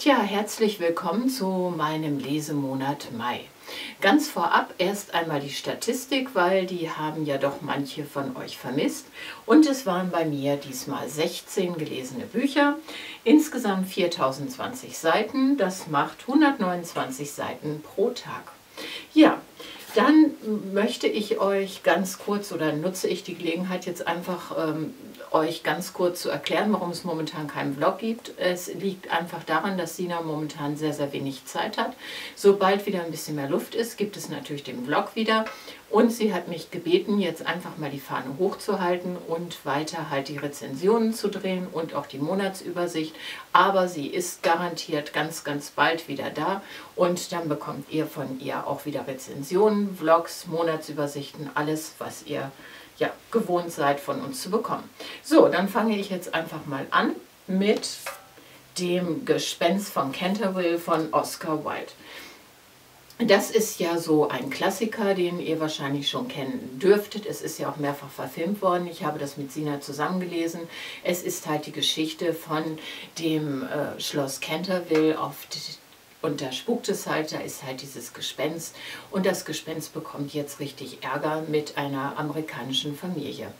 Tja, herzlich willkommen zu meinem Lesemonat Mai. Ganz vorab erst einmal die Statistik, weil die haben ja doch manche von euch vermisst. Und es waren bei mir diesmal 16 gelesene Bücher, insgesamt 4020 Seiten, das macht 129 Seiten pro Tag. Ja, dann möchte ich euch ganz kurz oder nutze ich die Gelegenheit jetzt einfach ähm, euch ganz kurz zu erklären, warum es momentan keinen Vlog gibt. Es liegt einfach daran, dass Sina momentan sehr, sehr wenig Zeit hat. Sobald wieder ein bisschen mehr Luft ist, gibt es natürlich den Vlog wieder. Und sie hat mich gebeten, jetzt einfach mal die Fahne hochzuhalten und weiter halt die Rezensionen zu drehen und auch die Monatsübersicht. Aber sie ist garantiert ganz, ganz bald wieder da und dann bekommt ihr von ihr auch wieder Rezensionen, Vlogs, Monatsübersichten, alles, was ihr ja, gewohnt seid von uns zu bekommen. So, dann fange ich jetzt einfach mal an mit dem Gespenst von Canterville von Oscar Wilde. Das ist ja so ein Klassiker, den ihr wahrscheinlich schon kennen dürftet. Es ist ja auch mehrfach verfilmt worden. Ich habe das mit Sina zusammengelesen. Es ist halt die Geschichte von dem äh, Schloss Canterville auf und da spukt es halt, da ist halt dieses Gespenst und das Gespenst bekommt jetzt richtig Ärger mit einer amerikanischen Familie.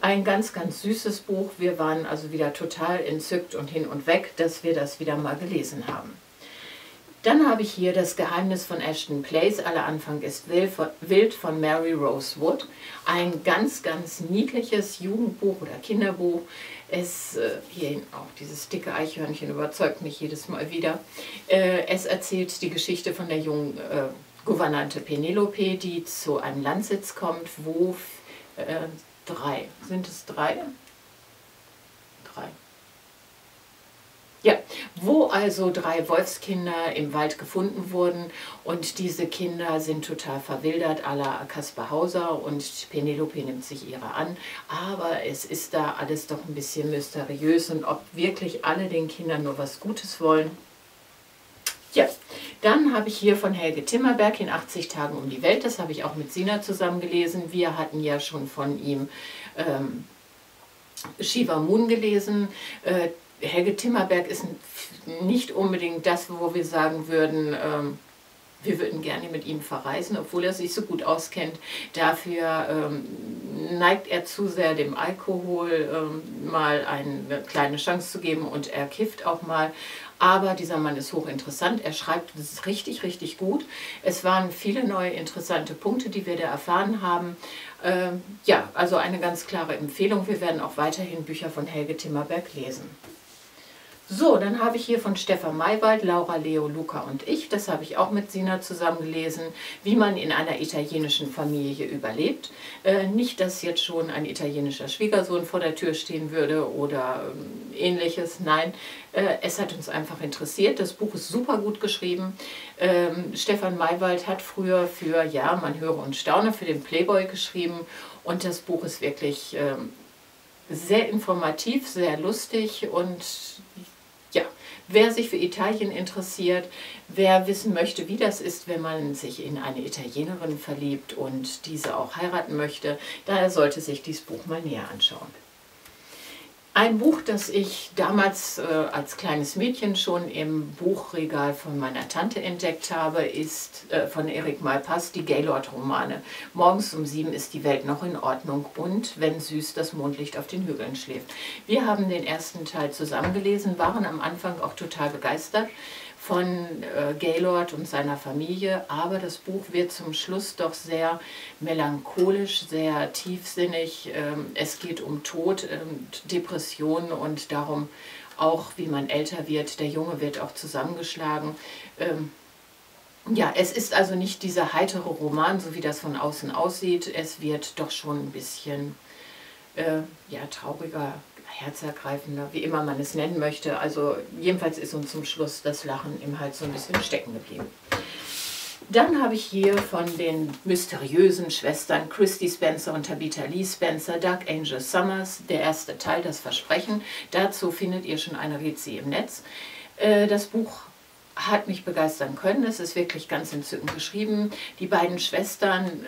Ein ganz, ganz süßes Buch. Wir waren also wieder total entzückt und hin und weg, dass wir das wieder mal gelesen haben. Dann habe ich hier das Geheimnis von Ashton Place. Aller Anfang ist wild von Mary Rose Wood. Ein ganz, ganz niedliches Jugendbuch oder Kinderbuch. Es, äh, hier auch dieses dicke Eichhörnchen überzeugt mich jedes Mal wieder. Äh, es erzählt die Geschichte von der jungen äh, Gouvernante Penelope, die zu einem Landsitz kommt, wo drei, sind es drei? Drei ja, wo also drei Wolfskinder im Wald gefunden wurden und diese Kinder sind total verwildert, à la Kaspar Hauser und Penelope nimmt sich ihre an, aber es ist da alles doch ein bisschen mysteriös und ob wirklich alle den Kindern nur was Gutes wollen. Ja, dann habe ich hier von Helge Timmerberg in 80 Tagen um die Welt, das habe ich auch mit Sina zusammen gelesen. Wir hatten ja schon von ihm ähm, Shiva Moon gelesen. Äh, Helge Timmerberg ist nicht unbedingt das, wo wir sagen würden, ähm, wir würden gerne mit ihm verreisen, obwohl er sich so gut auskennt. Dafür ähm, neigt er zu sehr dem Alkohol ähm, mal eine kleine Chance zu geben und er kifft auch mal. Aber dieser Mann ist hochinteressant, er schreibt es richtig, richtig gut. Es waren viele neue interessante Punkte, die wir da erfahren haben. Ähm, ja, also eine ganz klare Empfehlung. Wir werden auch weiterhin Bücher von Helge Timmerberg lesen. So, dann habe ich hier von Stefan Maywald, Laura, Leo, Luca und ich, das habe ich auch mit Sina zusammen gelesen, wie man in einer italienischen Familie überlebt. Äh, nicht, dass jetzt schon ein italienischer Schwiegersohn vor der Tür stehen würde oder ähm, ähnliches, nein, äh, es hat uns einfach interessiert. Das Buch ist super gut geschrieben. Ähm, Stefan Maywald hat früher für, ja, man höre und staune, für den Playboy geschrieben und das Buch ist wirklich... Ähm, sehr informativ, sehr lustig und wer sich für Italien interessiert, wer wissen möchte, wie das ist, wenn man sich in eine Italienerin verliebt und diese auch heiraten möchte, daher sollte sich dieses Buch mal näher anschauen. Ein Buch, das ich damals äh, als kleines Mädchen schon im Buchregal von meiner Tante entdeckt habe, ist äh, von Erik Malpass, die Gaylord-Romane. Morgens um sieben ist die Welt noch in Ordnung und wenn süß das Mondlicht auf den Hügeln schläft. Wir haben den ersten Teil zusammengelesen, waren am Anfang auch total begeistert von äh, Gaylord und seiner Familie, aber das Buch wird zum Schluss doch sehr melancholisch, sehr tiefsinnig. Ähm, es geht um Tod, ähm, Depressionen und darum auch, wie man älter wird. Der Junge wird auch zusammengeschlagen. Ähm, ja, es ist also nicht dieser heitere Roman, so wie das von außen aussieht. Es wird doch schon ein bisschen äh, ja, trauriger, herzergreifender, wie immer man es nennen möchte. Also jedenfalls ist uns zum Schluss das Lachen im Hals so ein bisschen stecken geblieben. Dann habe ich hier von den mysteriösen Schwestern Christy Spencer und Tabitha Lee Spencer Dark Angel Summers, der erste Teil, das Versprechen. Dazu findet ihr schon eine Rezi im Netz. Äh, das Buch hat mich begeistern können. Es ist wirklich ganz entzückend geschrieben. Die beiden Schwestern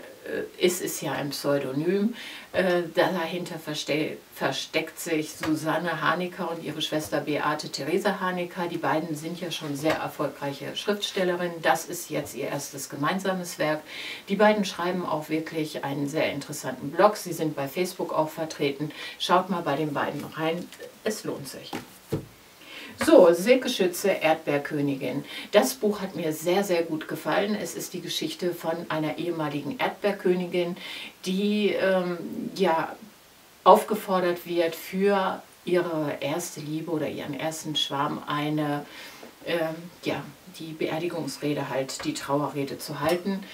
ist es ja ein Pseudonym. Äh, dahinter verste versteckt sich Susanne Hanecker und ihre Schwester Beate Theresa Hanecker. Die beiden sind ja schon sehr erfolgreiche Schriftstellerinnen. Das ist jetzt ihr erstes gemeinsames Werk. Die beiden schreiben auch wirklich einen sehr interessanten Blog. Sie sind bei Facebook auch vertreten. Schaut mal bei den beiden rein. Es lohnt sich. So, Silke Schütze, Erdbeerkönigin. Das Buch hat mir sehr, sehr gut gefallen. Es ist die Geschichte von einer ehemaligen Erdbeerkönigin, die ähm, ja, aufgefordert wird, für ihre erste Liebe oder ihren ersten Schwarm eine, ähm, ja, die Beerdigungsrede halt, die Trauerrede zu halten.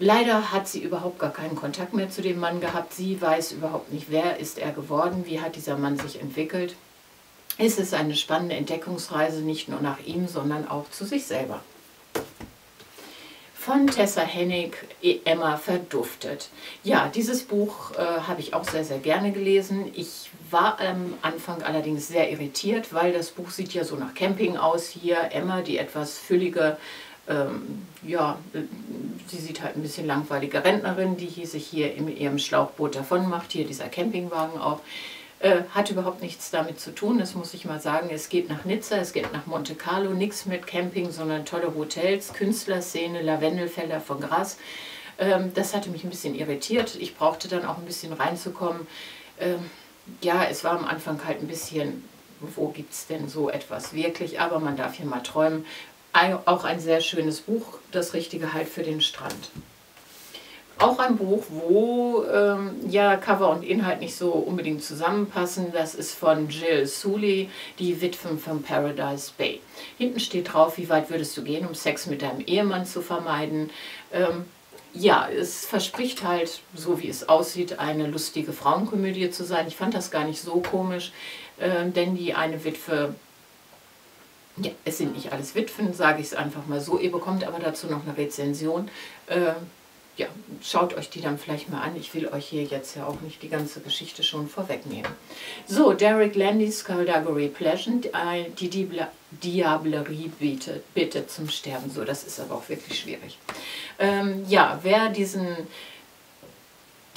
Leider hat sie überhaupt gar keinen Kontakt mehr zu dem Mann gehabt. Sie weiß überhaupt nicht, wer ist er geworden, wie hat dieser Mann sich entwickelt. Es ist eine spannende Entdeckungsreise, nicht nur nach ihm, sondern auch zu sich selber. Von Tessa Hennig, Emma verduftet. Ja, dieses Buch äh, habe ich auch sehr, sehr gerne gelesen. Ich war am Anfang allerdings sehr irritiert, weil das Buch sieht ja so nach Camping aus hier. Emma, die etwas füllige, ähm, ja, sie sieht halt ein bisschen langweilige Rentnerin, die sich hier in ihrem Schlauchboot davon macht. Hier dieser Campingwagen auch. Äh, hat überhaupt nichts damit zu tun, das muss ich mal sagen. Es geht nach Nizza, es geht nach Monte Carlo, nichts mit Camping, sondern tolle Hotels, Künstlerszene, Lavendelfelder von Gras. Ähm, das hatte mich ein bisschen irritiert. Ich brauchte dann auch ein bisschen reinzukommen. Ähm, ja, es war am Anfang halt ein bisschen, wo gibt es denn so etwas wirklich, aber man darf hier mal träumen. Auch ein sehr schönes Buch, das Richtige halt für den Strand. Auch ein Buch, wo ähm, ja Cover und Inhalt nicht so unbedingt zusammenpassen. Das ist von Jill Sully, die Witwen von Paradise Bay. Hinten steht drauf, wie weit würdest du gehen, um Sex mit deinem Ehemann zu vermeiden. Ähm, ja, es verspricht halt, so wie es aussieht, eine lustige Frauenkomödie zu sein. Ich fand das gar nicht so komisch, äh, denn die eine Witwe ja, es sind nicht alles Witwen, sage ich es einfach mal so. Ihr bekommt aber dazu noch eine Rezension. Äh, ja, schaut euch die dann vielleicht mal an. Ich will euch hier jetzt ja auch nicht die ganze Geschichte schon vorwegnehmen. So, Derek Landys Skullduggery Pleasant, äh, die Diablerie bittet, bittet zum Sterben. So, das ist aber auch wirklich schwierig. Ähm, ja, wer diesen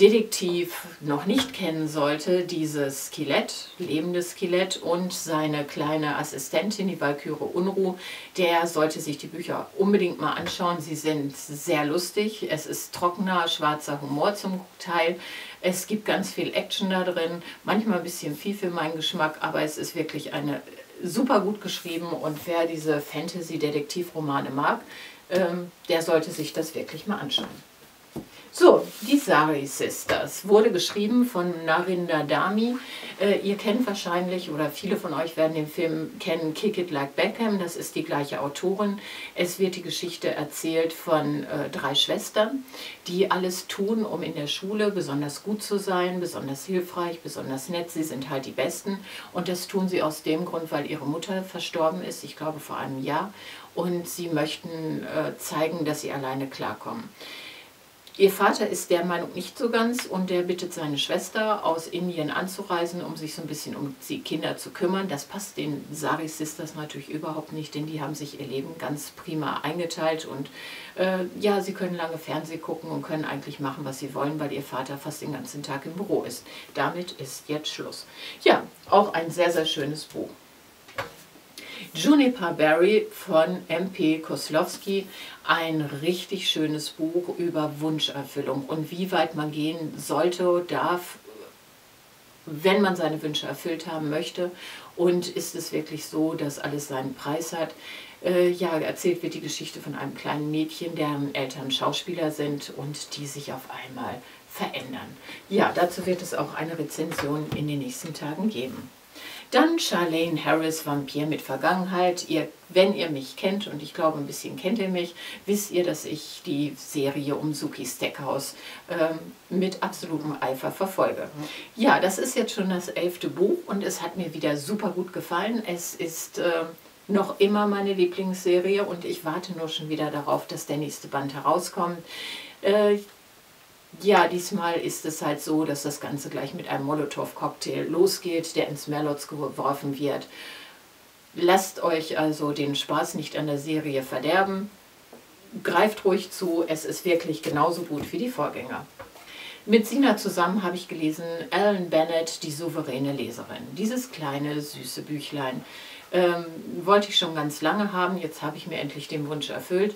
Detektiv noch nicht kennen sollte, dieses Skelett, lebendes Skelett und seine kleine Assistentin, die Valkyrie Unruh, der sollte sich die Bücher unbedingt mal anschauen. Sie sind sehr lustig. Es ist trockener, schwarzer Humor zum Teil. Es gibt ganz viel Action da drin, manchmal ein bisschen viel für meinen Geschmack, aber es ist wirklich eine super gut geschrieben und wer diese Fantasy-Detektivromane mag, ähm, der sollte sich das wirklich mal anschauen. So, die Sari Sisters wurde geschrieben von Narinda Dami. Äh, ihr kennt wahrscheinlich, oder viele von euch werden den Film kennen, Kick It Like Beckham. Das ist die gleiche Autorin. Es wird die Geschichte erzählt von äh, drei Schwestern, die alles tun, um in der Schule besonders gut zu sein, besonders hilfreich, besonders nett. Sie sind halt die Besten. Und das tun sie aus dem Grund, weil ihre Mutter verstorben ist, ich glaube vor einem Jahr. Und sie möchten äh, zeigen, dass sie alleine klarkommen. Ihr Vater ist der Meinung nicht so ganz und der bittet seine Schwester aus Indien anzureisen, um sich so ein bisschen um die Kinder zu kümmern. Das passt den Sari Sisters natürlich überhaupt nicht, denn die haben sich ihr Leben ganz prima eingeteilt und äh, ja, sie können lange Fernsehen gucken und können eigentlich machen, was sie wollen, weil ihr Vater fast den ganzen Tag im Büro ist. Damit ist jetzt Schluss. Ja, auch ein sehr, sehr schönes Buch. Juniper Berry von MP Koslowski, ein richtig schönes Buch über Wunscherfüllung und wie weit man gehen sollte, darf, wenn man seine Wünsche erfüllt haben möchte. Und ist es wirklich so, dass alles seinen Preis hat? Äh, ja, erzählt wird die Geschichte von einem kleinen Mädchen, deren Eltern Schauspieler sind und die sich auf einmal verändern. Ja, dazu wird es auch eine Rezension in den nächsten Tagen geben. Dann Charlene Harris, Vampir mit Vergangenheit. Ihr, wenn ihr mich kennt, und ich glaube ein bisschen kennt ihr mich, wisst ihr, dass ich die Serie um Suki Steckhaus ähm, mit absolutem Eifer verfolge. Ja, das ist jetzt schon das elfte Buch und es hat mir wieder super gut gefallen. Es ist... Äh, noch immer meine Lieblingsserie und ich warte nur schon wieder darauf, dass der nächste Band herauskommt. Äh, ja, diesmal ist es halt so, dass das Ganze gleich mit einem Molotow-Cocktail losgeht, der ins Merlots geworfen wird. Lasst euch also den Spaß nicht an der Serie verderben. greift ruhig zu, es ist wirklich genauso gut wie die Vorgänger. Mit Sina zusammen habe ich gelesen Alan Bennett, die souveräne Leserin. Dieses kleine, süße Büchlein ähm, wollte ich schon ganz lange haben, jetzt habe ich mir endlich den Wunsch erfüllt.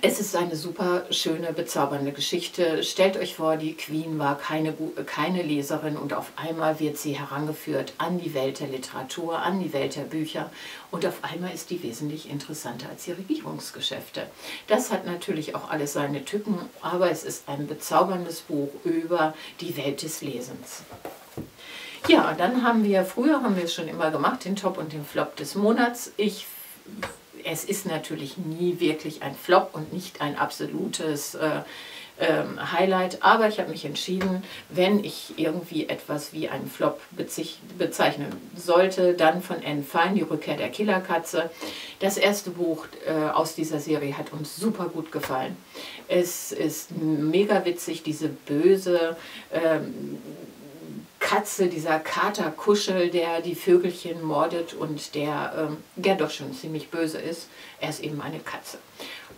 Es ist eine super schöne, bezaubernde Geschichte. Stellt euch vor, die Queen war keine, keine Leserin und auf einmal wird sie herangeführt an die Welt der Literatur, an die Welt der Bücher und auf einmal ist die wesentlich interessanter als die Regierungsgeschäfte. Das hat natürlich auch alles seine Tücken, aber es ist ein bezauberndes Buch über die Welt des Lesens. Ja, dann haben wir, früher haben wir es schon immer gemacht, den Top und den Flop des Monats. Ich es ist natürlich nie wirklich ein Flop und nicht ein absolutes äh, ähm, Highlight, aber ich habe mich entschieden, wenn ich irgendwie etwas wie einen Flop bezeichnen sollte, dann von Anne Fine, die Rückkehr der Killerkatze. Das erste Buch äh, aus dieser Serie hat uns super gut gefallen. Es ist mega witzig, diese böse ähm, Katze, dieser Katerkuschel, der die Vögelchen mordet und der, ähm, der doch schon ziemlich böse ist. Er ist eben eine Katze.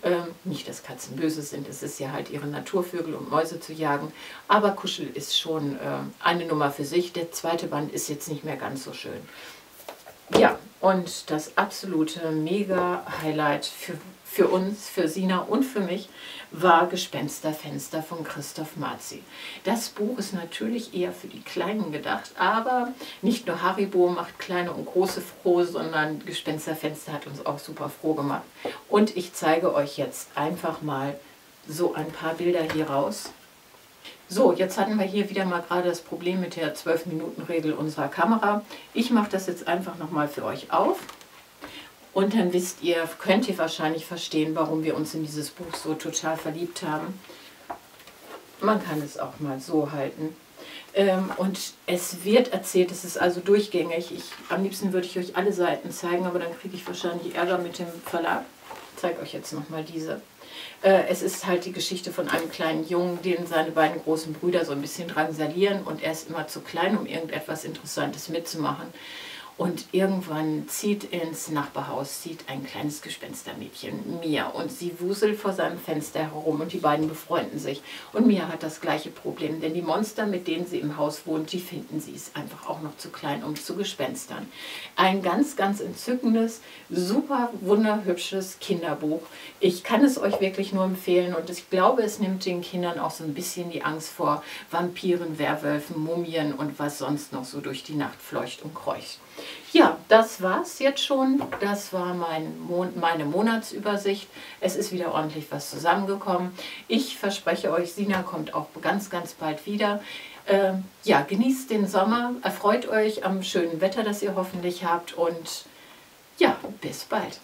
Ähm, nicht, dass Katzen böse sind, es ist ja halt ihre Naturvögel, um Mäuse zu jagen. Aber Kuschel ist schon äh, eine Nummer für sich. Der zweite Band ist jetzt nicht mehr ganz so schön. Ja, und das absolute Mega-Highlight für, für uns, für Sina und für mich war Gespensterfenster von Christoph Marzi. Das Buch ist natürlich eher für die Kleinen gedacht, aber nicht nur Haribo macht kleine und große froh, sondern Gespensterfenster hat uns auch super froh gemacht. Und ich zeige euch jetzt einfach mal so ein paar Bilder hier raus. So, jetzt hatten wir hier wieder mal gerade das Problem mit der 12-Minuten-Regel unserer Kamera. Ich mache das jetzt einfach nochmal für euch auf. Und dann wisst ihr, könnt ihr wahrscheinlich verstehen, warum wir uns in dieses Buch so total verliebt haben. Man kann es auch mal so halten. Ähm, und es wird erzählt, es ist also durchgängig. Ich, am liebsten würde ich euch alle Seiten zeigen, aber dann kriege ich wahrscheinlich Ärger mit dem Verlag. Ich zeige euch jetzt nochmal diese. Äh, es ist halt die Geschichte von einem kleinen Jungen, den seine beiden großen Brüder so ein bisschen drangsalieren und er ist immer zu klein, um irgendetwas Interessantes mitzumachen. Und irgendwann zieht ins Nachbarhaus, zieht ein kleines Gespenstermädchen, Mia, und sie wuselt vor seinem Fenster herum und die beiden befreunden sich. Und Mia hat das gleiche Problem, denn die Monster, mit denen sie im Haus wohnt, die finden sie ist einfach auch noch zu klein, um zu gespenstern. Ein ganz, ganz entzückendes, super wunderhübsches Kinderbuch. Ich kann es euch wirklich nur empfehlen und ich glaube, es nimmt den Kindern auch so ein bisschen die Angst vor Vampiren, Werwölfen, Mumien und was sonst noch so durch die Nacht fleucht und kreucht. Ja, das war's jetzt schon. Das war mein Mon meine Monatsübersicht. Es ist wieder ordentlich was zusammengekommen. Ich verspreche euch, Sina kommt auch ganz, ganz bald wieder. Ähm, ja, genießt den Sommer, erfreut euch am schönen Wetter, das ihr hoffentlich habt und ja, bis bald.